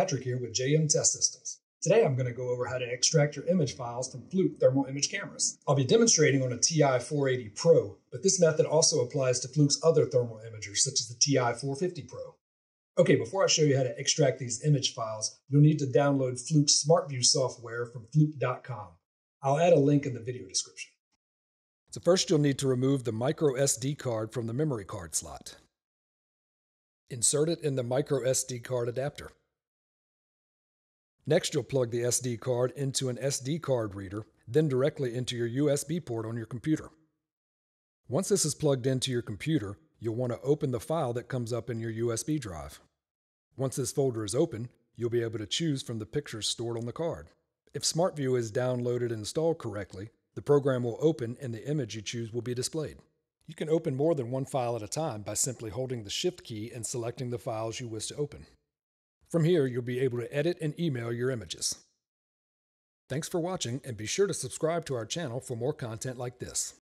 Patrick here with JM Test Systems. Today I'm going to go over how to extract your image files from Fluke thermal image cameras. I'll be demonstrating on a TI-480 Pro, but this method also applies to Fluke's other thermal imagers such as the TI-450 Pro. Okay, before I show you how to extract these image files, you'll need to download Fluke's SmartView software from fluke.com. I'll add a link in the video description. So first you'll need to remove the micro SD card from the memory card slot. Insert it in the micro SD card adapter. Next, you'll plug the SD card into an SD card reader, then directly into your USB port on your computer. Once this is plugged into your computer, you'll want to open the file that comes up in your USB drive. Once this folder is open, you'll be able to choose from the pictures stored on the card. If SmartView is downloaded and installed correctly, the program will open and the image you choose will be displayed. You can open more than one file at a time by simply holding the Shift key and selecting the files you wish to open. From here, you'll be able to edit and email your images. Thanks for watching and be sure to subscribe to our channel for more content like this.